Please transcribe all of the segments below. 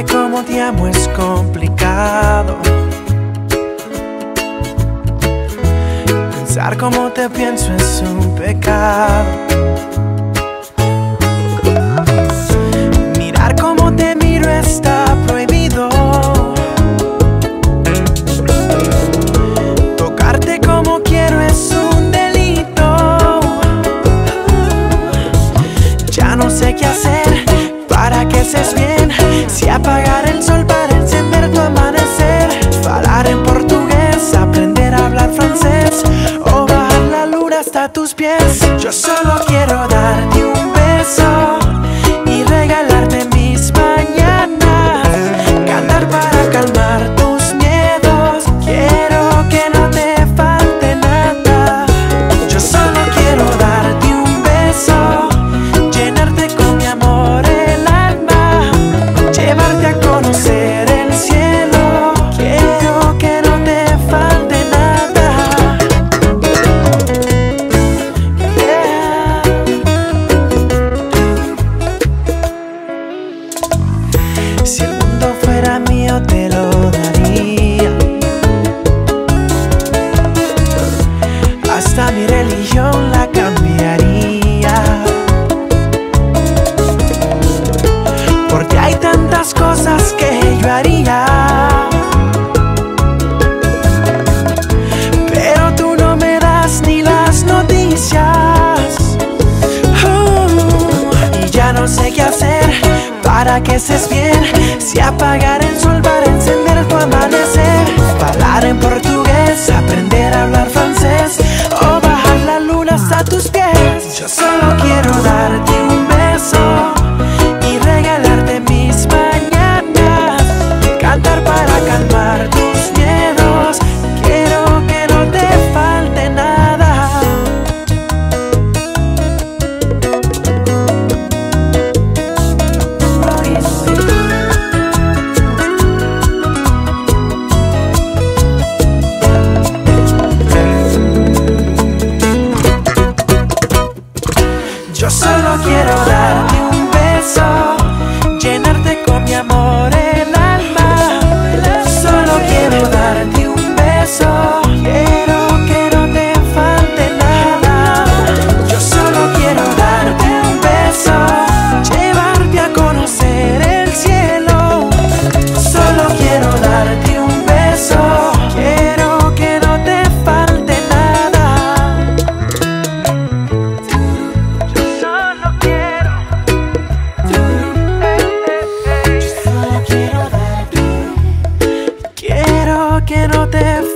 Decirte cómo te amo es complicado. Pensar cómo te pienso es un pecado. Mirar cómo te miro está prohibido. Tocarte como quiero es un delito. Ya no sé qué hacer para que seas bien. Si apagar el sol para encender tu amanecer. Falar en portugués, aprender a hablar francés. O bajar la luna hasta tus pies. Yo solo te lo daría. Hasta mi religión la no sé qué hacer para que estés bien. Si apagar el sol para encender tu amanecer. Hablar en portugués, aprender a hablar francés. O bajar la luna hasta tus pies. Yo solo quiero darte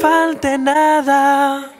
falte nada.